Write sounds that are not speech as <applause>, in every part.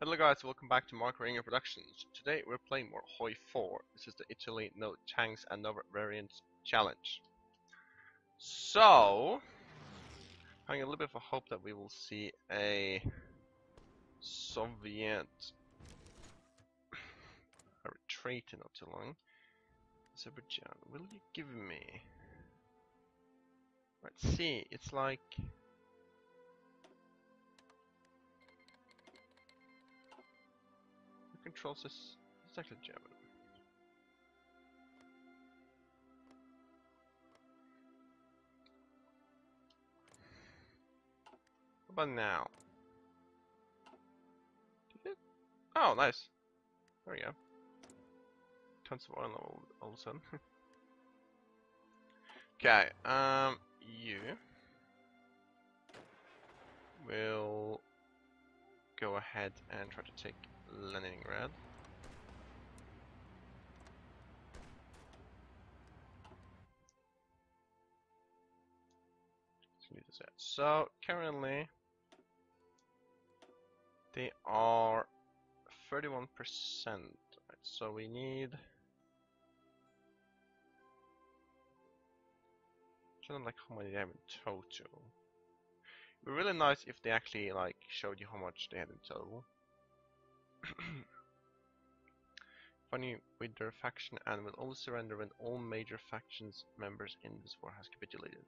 Hello guys, welcome back to Mark Ringer Productions. Today we're playing more Hoi 4. This is the Italy No Tanks and No Variants Challenge. So, having a little bit of a hope that we will see a Soviet a retreat in not too long. Azerbaijan, will you give me? Let's see, it's like controls this? It's actually German. What about now? Oh, nice. There we go. Tons of oil all, all of a sudden. <laughs> okay, um, you will go ahead and try to take Leningrad. So currently they are 31%. Right, so we need I don't like how many they have in total. It'd be really nice if they actually like showed you how much they have in total. <coughs> Funny with their faction and will only surrender when all major factions members in this war has capitulated.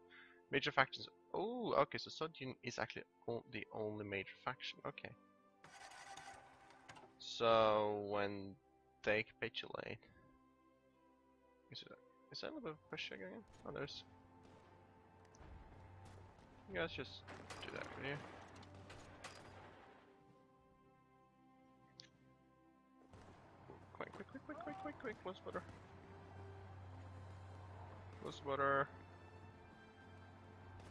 Major factions. Oh, okay. So Sogdian is actually the only major faction. Okay. So when they capitulate, is, it, is that a little bit of push again? Oh, there's. You guys just do that, will you? Quick, quick, quick, close butter. Close butter.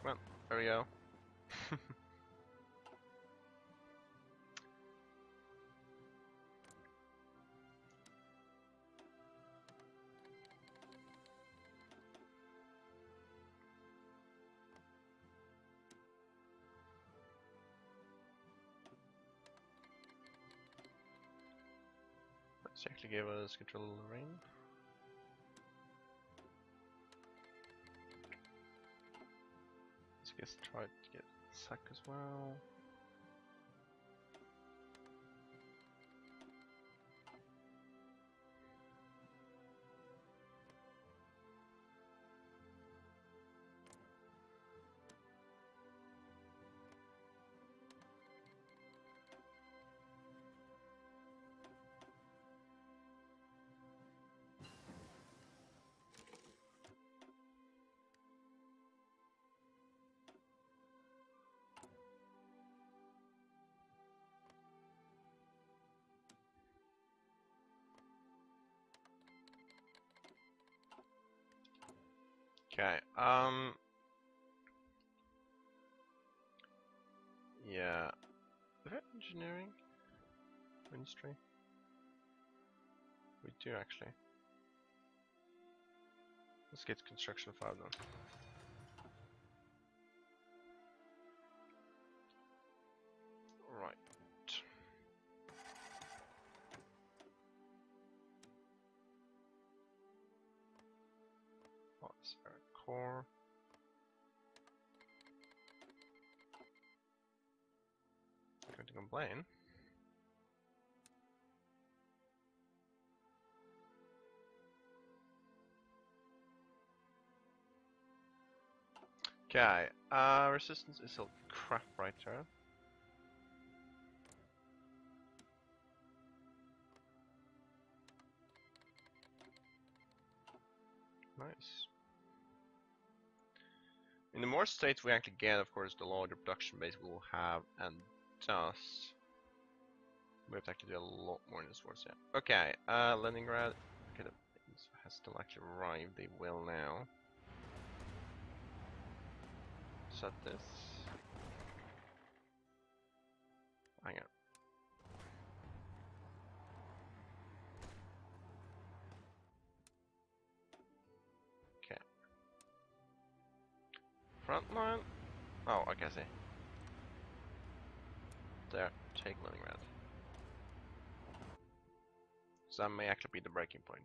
Come on, there we go. This actually gave us control of the ring. Let's try to get suck as well. Okay, um... Yeah... Is that engineering? Ministry? We do actually. Let's get construction 5 then. For going to complain. Okay, uh, resistance is a crap right there. Nice. In the more states we actually get, of course, the larger production base we will have, and thus we have to actually do a lot more in this war set. Okay, uh, Leningrad. Okay, the has still actually arrived. They will now. Set this. Hang on. Front line? Oh, okay, I see. There, take Leningrad. that may actually be the breaking point.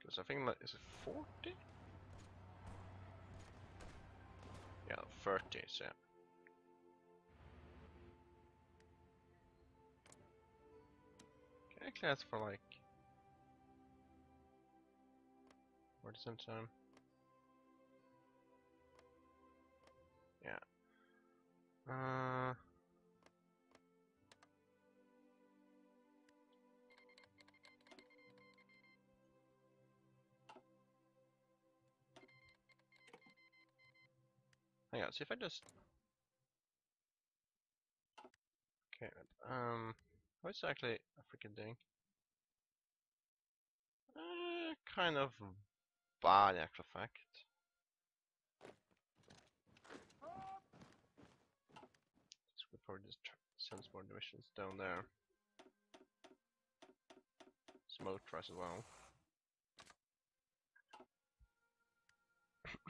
Because I think that is it 40? Yeah, 30, so. Can I ask for like Where does it time? Yeah. Uh Hang on, see if I just Okay, um what's actually a freaking thing? Uh, kind of bad actual fact. So we probably just send some more divisions down there. Smoke tries as well. <coughs>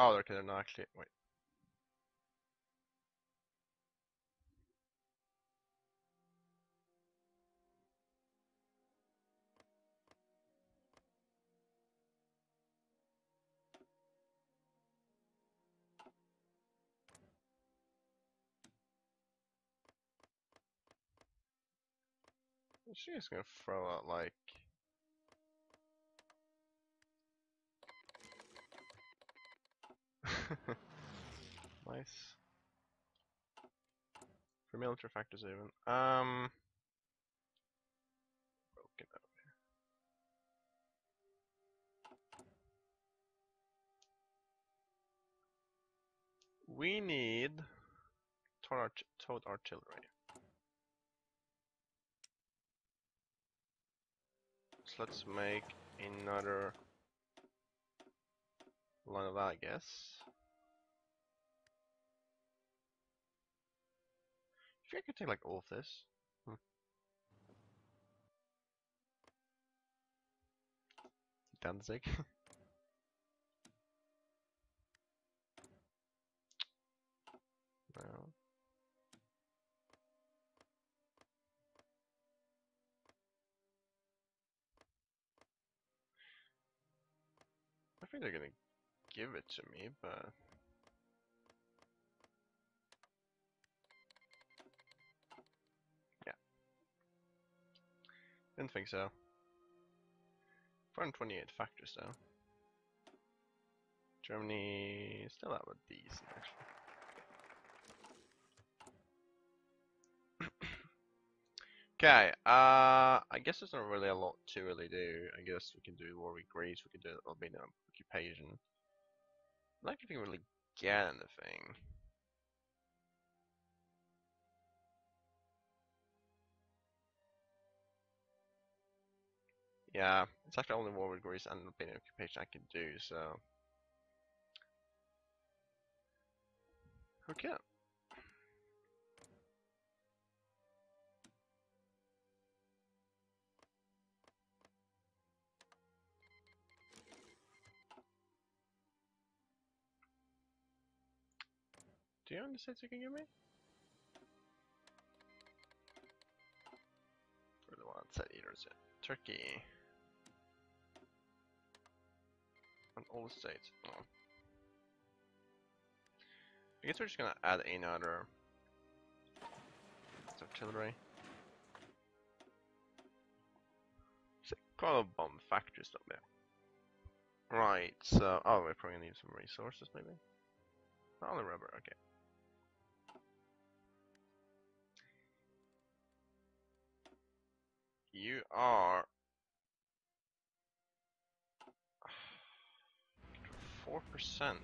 oh, okay, they're not actually. Wait. She's gonna throw out like <laughs> nice. For military factors even. Um broken up here. We need towed, art towed artillery. Let's make another line of that, I guess. I think I could take like all of this. Hmm. Danzig. <laughs> think they're gonna give it to me, but yeah, didn't think so. 428 factors though. Germany still out with decent actually. <coughs> Okay, uh, I guess there's not really a lot to really do. I guess we can do war with Greece, we can do Albanian occupation. I don't think we can really get anything. Yeah, it's actually only war with Greece and the Albanian occupation I can do, so... Okay. Do you understand you can give me? For the one set eaters, yeah. Turkey. And all the states. Oh. I guess we're just gonna add another artillery. Quite a bomb factory stuff there. Right, so oh we're probably gonna need some resources maybe. Only rubber, okay. You are four percent.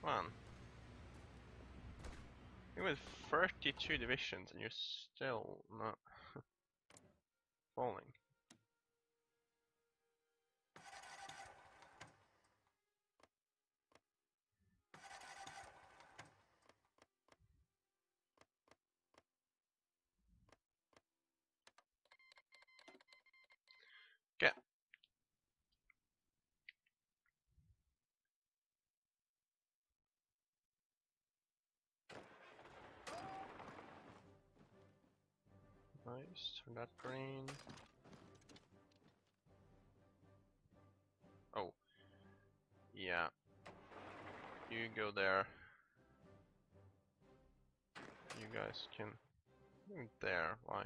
Come on. You're with 32 divisions and you're still not <laughs> falling. Nice. Turn that green. Oh. Yeah. You go there. You guys can... There, why?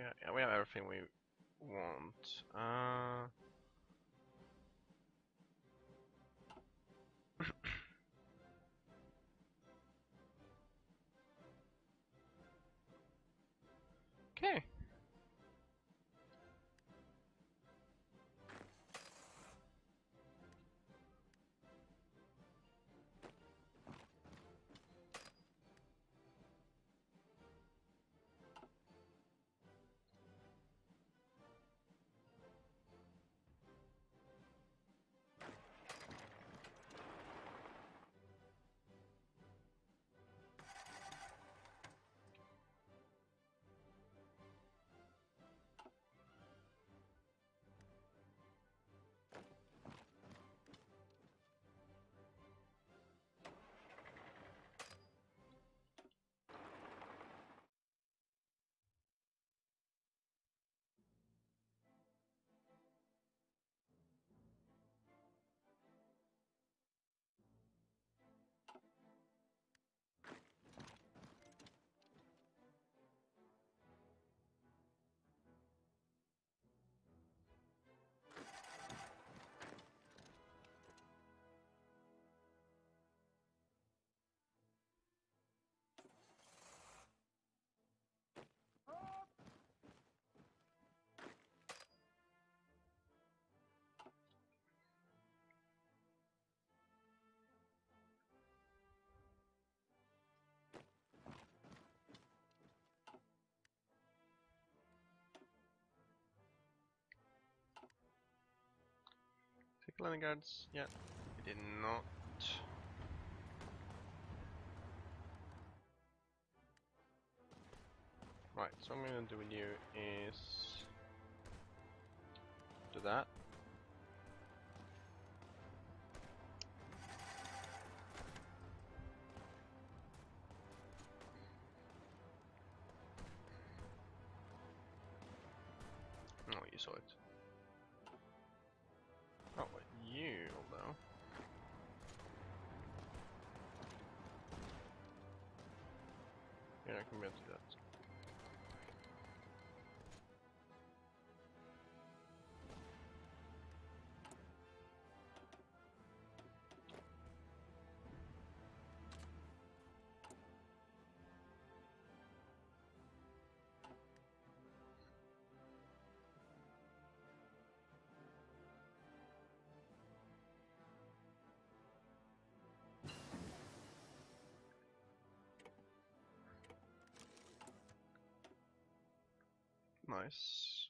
Yeah, we have everything we want. Uh, Take landing guards. Yeah, we did not. Right, so I'm gonna do with you is do that. Nice.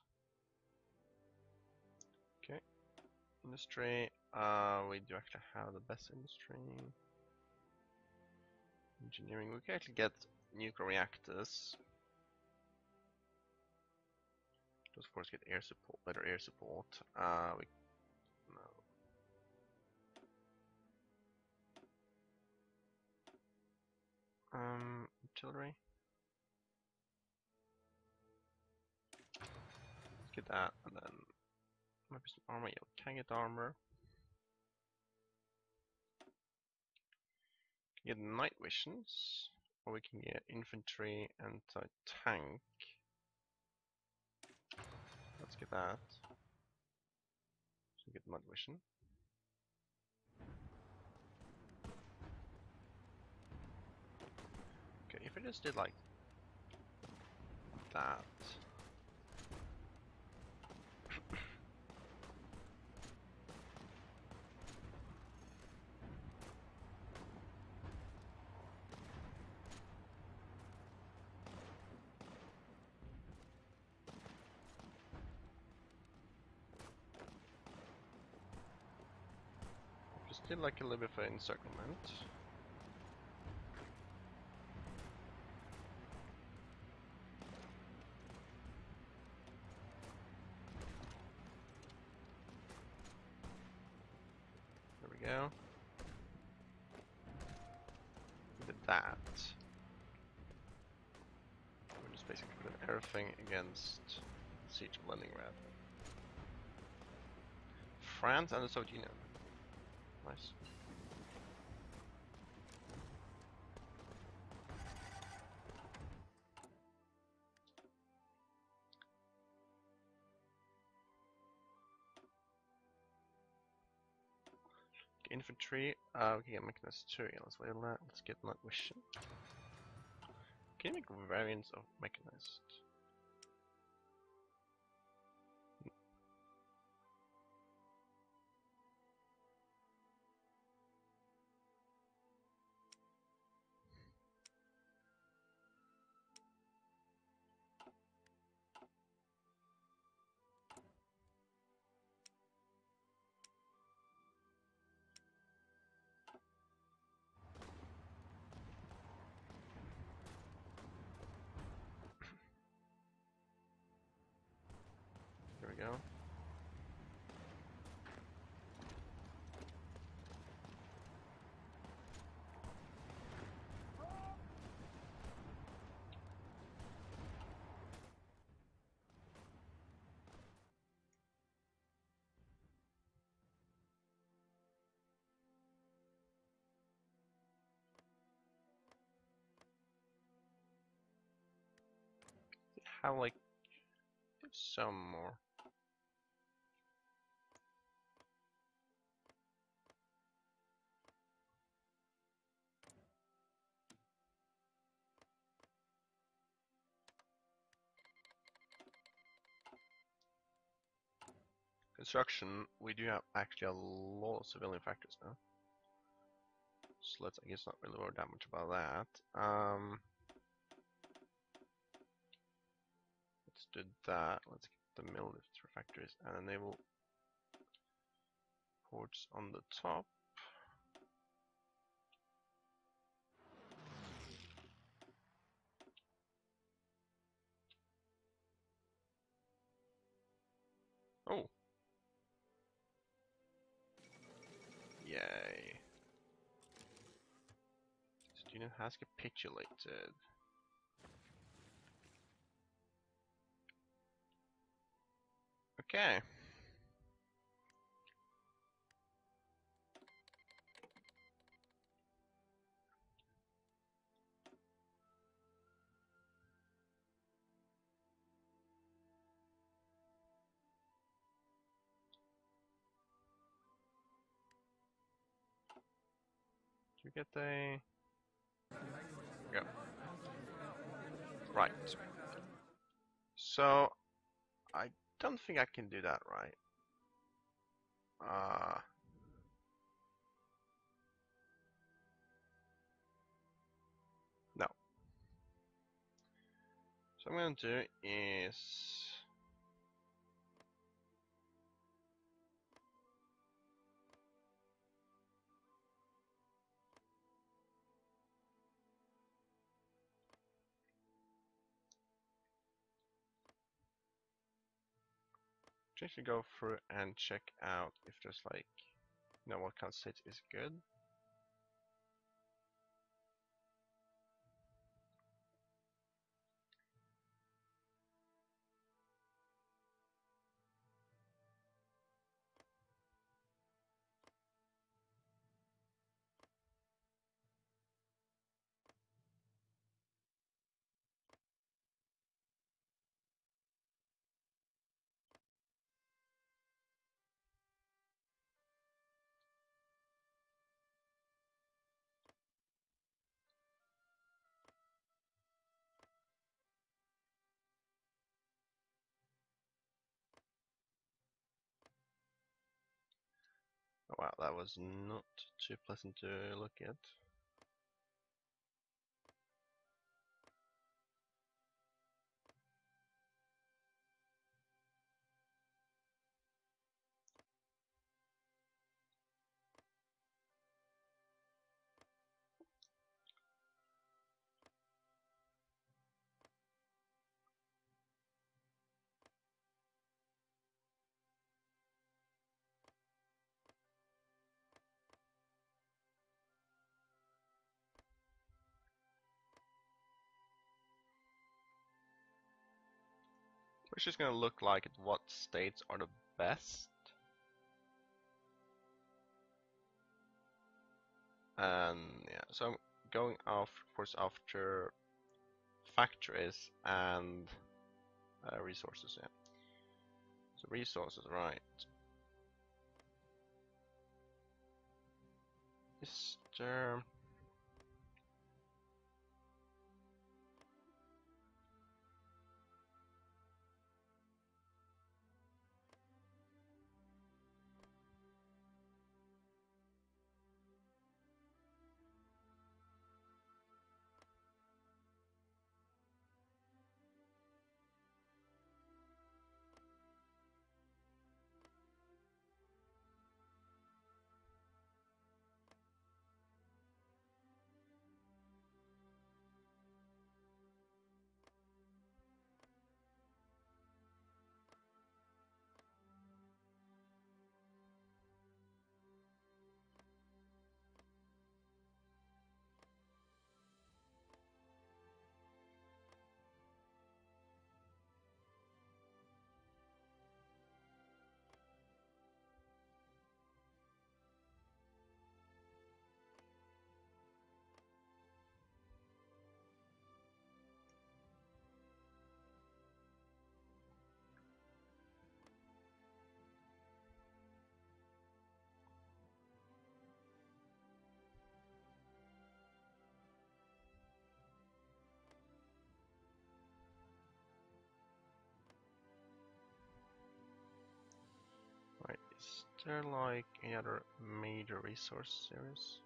Okay. Industry. Uh, we do actually have the best industry. Engineering. We can actually get nuclear reactors. Just of course get air support, better air support. Uh, we no. Um, artillery. Get that, and then maybe some armor. Yeah, we can get armor. Get night visions, or we can get infantry anti-tank. Let's get that. So get night vision. Okay, if I just did like that. Did like a little bit of encirclement. There we go. We did that. We're just basically putting everything against Siege of Leningrad. France and the Soviet Union. Nice. Infantry, uh, we can get mechanized yeah, let's wait on that. Let's get night vision. Can you make variants of mechanized? Go. Have like some more. Construction, we do have actually a lot of civilian factories now. So let's, I guess, not really worry that much about that. Um, let's do that. Let's get the military factories and enable ports on the top. Has capitulated. Okay. Do you get a... Right. So, I don't think I can do that right. Uh... No. So I'm going to do is... Just go through and check out if there's like, you know, what kind of state is good. Wow, that was not too pleasant to look at. We're just gonna look like what states are the best. And yeah, so I'm going off, of course, after factories and uh, resources. Yeah. So resources, right? Is there? Is there like any other major resource series?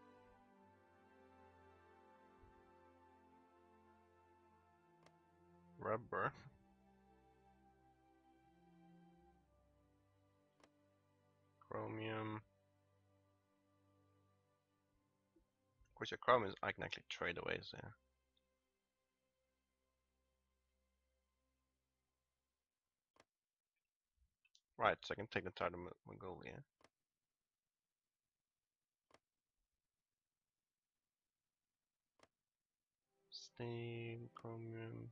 Rubber. Chromium. Of course, your chromium is I can actually trade away, so Right, so I can take the title of Mongolia. Steam, Chromium.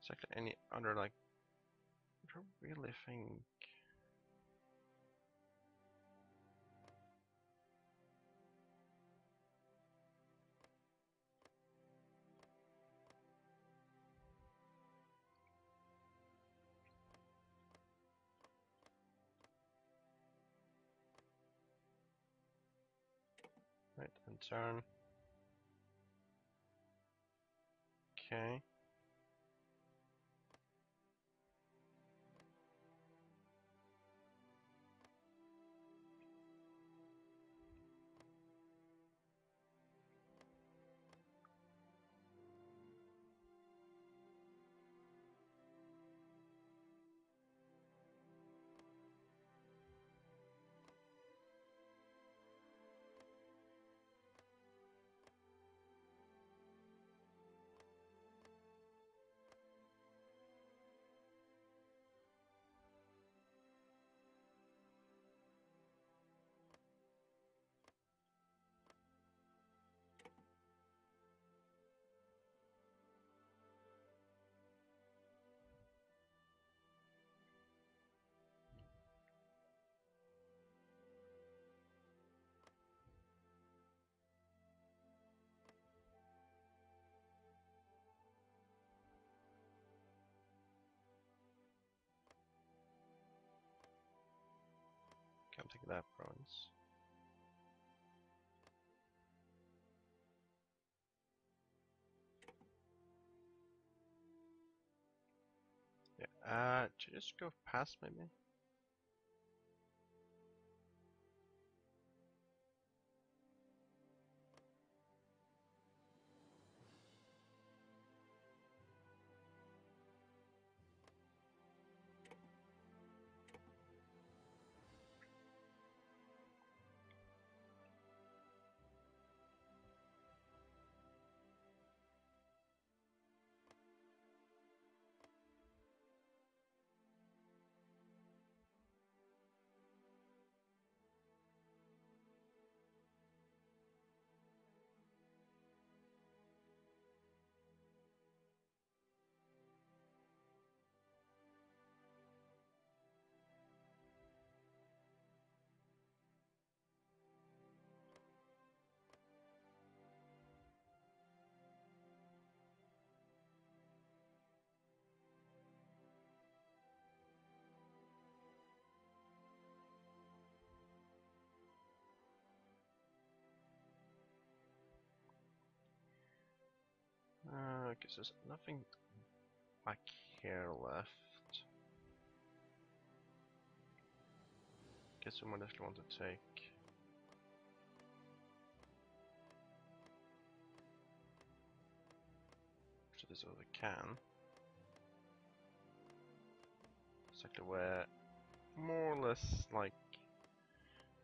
Is there any other like? I don't really think. Turn. Okay. Come take that province. Yeah, uh, just go past maybe? So there's nothing back here left. Guess we might actually want to take. So this over can. Exactly where more or less like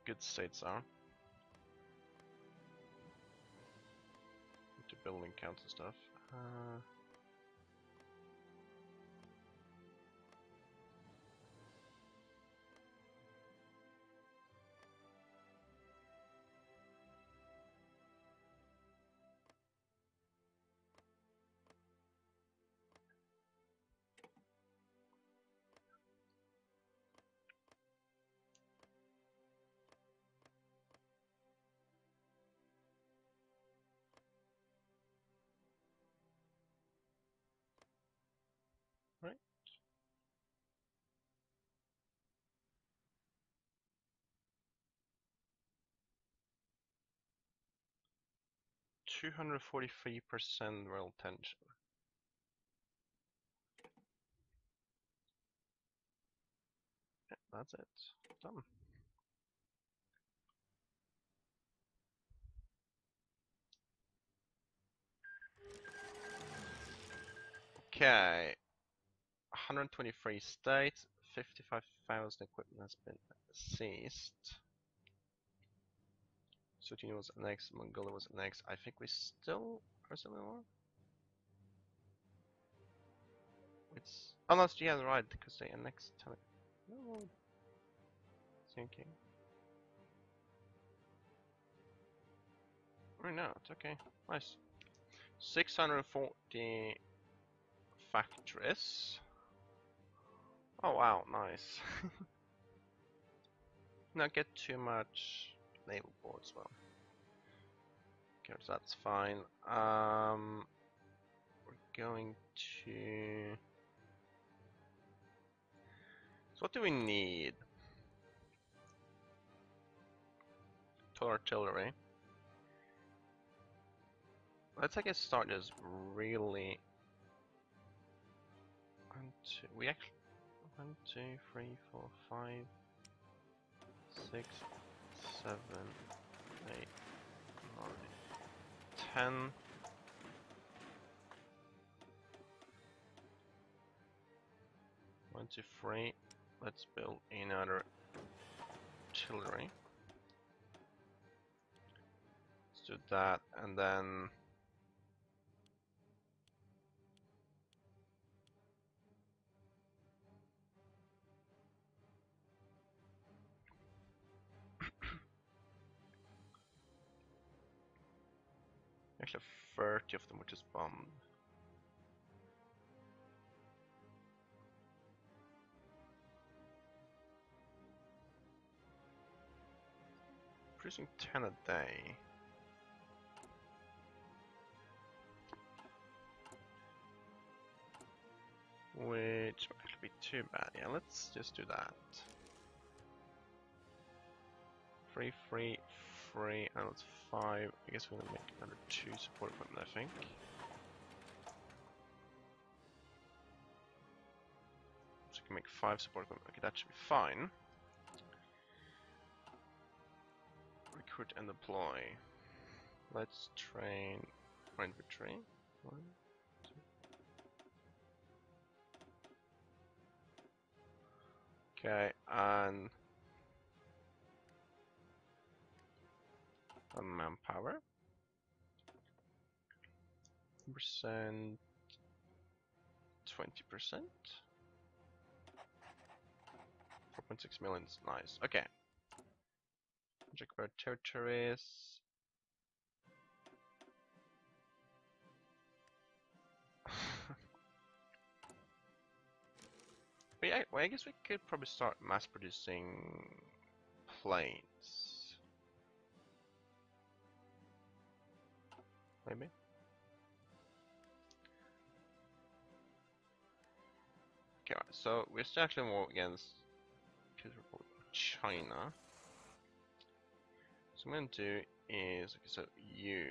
good states are. Building counts and stuff. Uh, right. 243% royal tension. Yeah, that's it. Done. Okay. 123 states, 55,000 equipment has been seized. Sutina was annexed, Mongolia was annexed. I think we still are still in war. It's unless yeah, right, because they annexed. No. Thinking. Oh no, it's okay. Nice. 640 factories. Oh wow, nice. <laughs> Not get too much naval boards, well. Okay, so that's fine. Um, we're going to. So what do we need? Total artillery. Let's I guess start just really. We actually one, two, three, four, five, six, seven, eight, nine, ten. One, two, three. Let's build another artillery. Let's do that, and then. Actually, 30 of them which is bombed. Producing 10 a day. Which might actually be too bad. Yeah, let's just do that. three, three, three, and it's five. I guess we're gonna make another two support equipment, I think. So we can make five support equipment. Okay, that should be fine. Recruit and deploy. Let's train our infantry. One, two. Okay, and manpower. Percent, twenty percent. Four point six million is nice. Okay. Check our territories. <laughs> yeah, well, I guess we could probably start mass producing planes. Maybe. Okay, right, so we're still actually war against China. So what I'm going to do is, okay, so you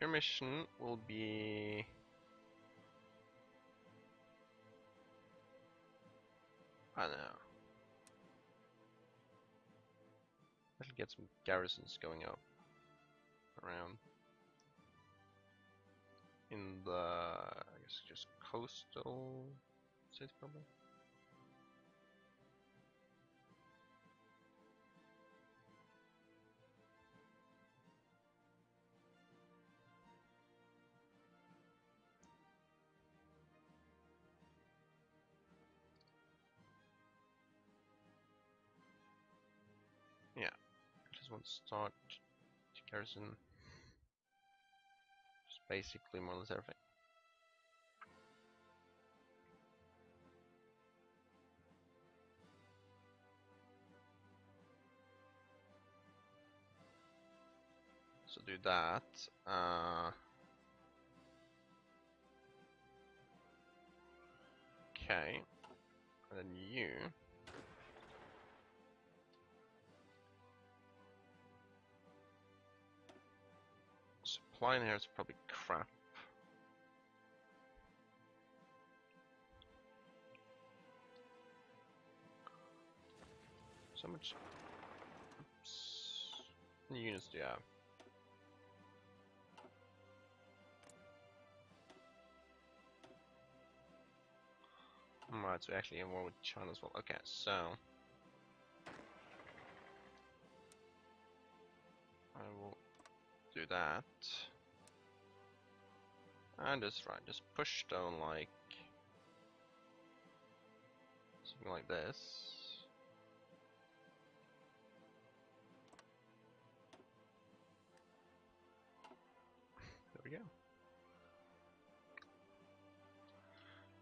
Your mission will be... I don't know. Let's get some garrisons going up around in the I guess just coastal cities probably. To start to garrison just basically more or less everything. So do that. Uh, okay. And then you Flying here is probably crap. So much Oops. units do you have? Alright, so we actually have war with China as well. Okay, so do that. And just right, just push down like something like this. <laughs> There we go.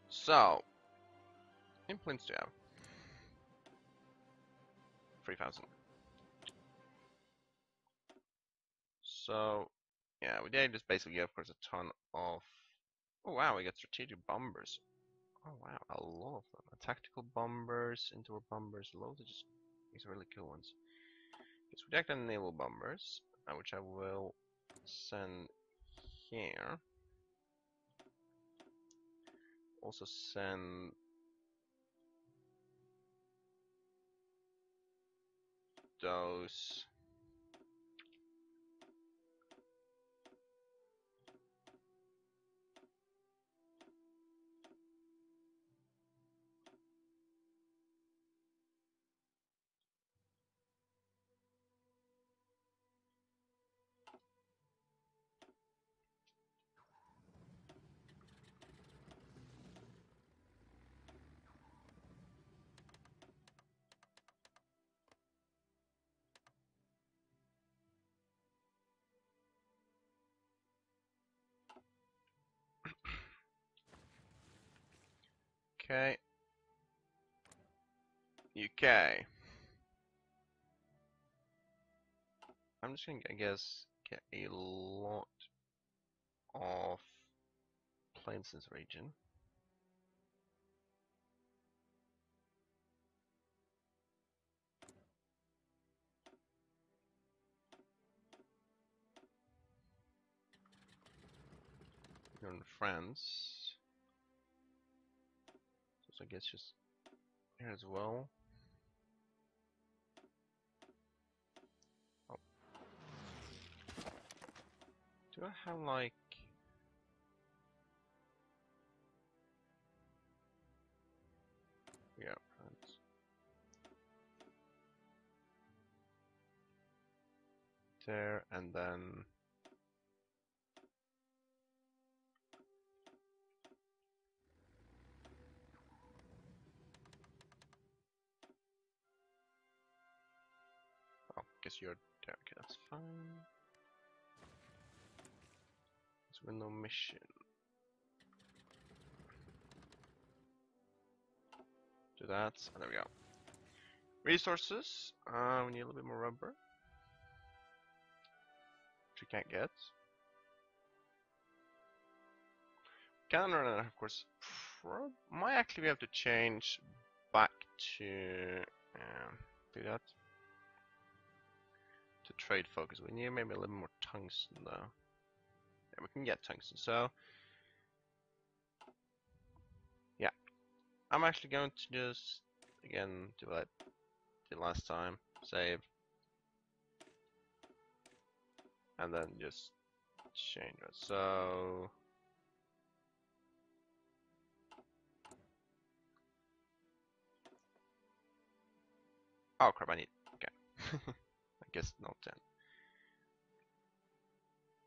So, implants do have? 3,000. So, yeah, we did just basically, of course, a ton of... Oh wow, we got strategic bombers. Oh wow, a lot of them. tactical bombers, interwar bombers, loads of just these really cool ones. We got the naval bombers, uh, which I will send here. Also send those Okay. UK. I'm just gonna, I guess, get a lot of planes in this region. in France. So I guess just here as well. Oh. Do I have like Yeah. There and then There. Okay, that's fine. Let's window mission. Do that. And there we go. Resources. Uh, we need a little bit more rubber. Which we can't get. Canada, of course, might actually be able to change back to um, do that trade focus. We need maybe a little more tungsten though. Yeah, we can get tungsten. So yeah, I'm actually going to just again do what I did last time. Save, and then just change it. So. Oh crap, I need, okay. <laughs> Guess not then.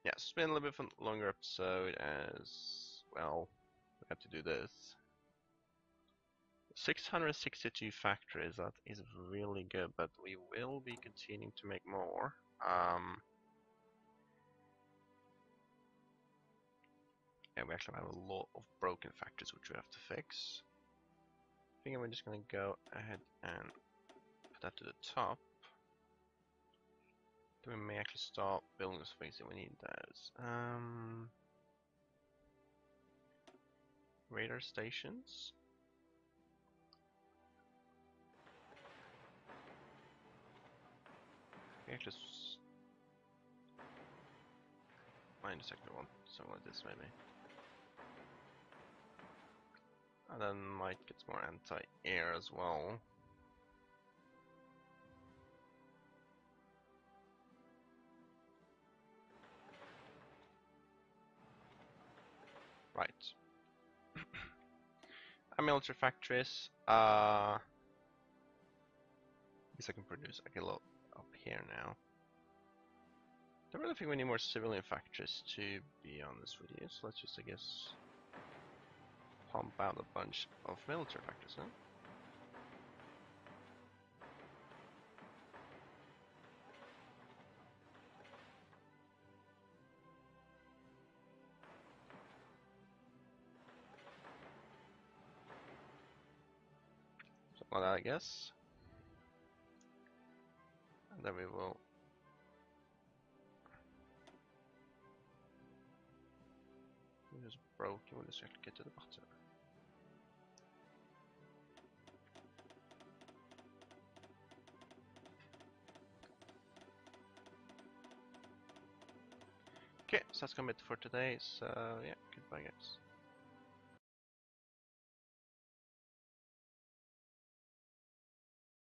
Yeah, it's been a little bit of a longer episode as, well, we have to do this. 662 factories, that is really good, but we will be continuing to make more. Um, and we actually have a lot of broken factories which we have to fix. I think I'm just gonna go ahead and put that to the top. We may actually start building the space that we need those. Um, radar stations. We actually find a second one, something like this maybe. And then might get more anti-air as well. Right. <clears throat> A military factories. Uh, I guess I can produce like a lot up here now. Don't really think we need more civilian factories to be honest with you, so let's just I guess pump out a bunch of military factories, huh? I guess. And then we will It is broken, have to get to the bottom. Okay, so that's gonna be it for today, so yeah, goodbye guys.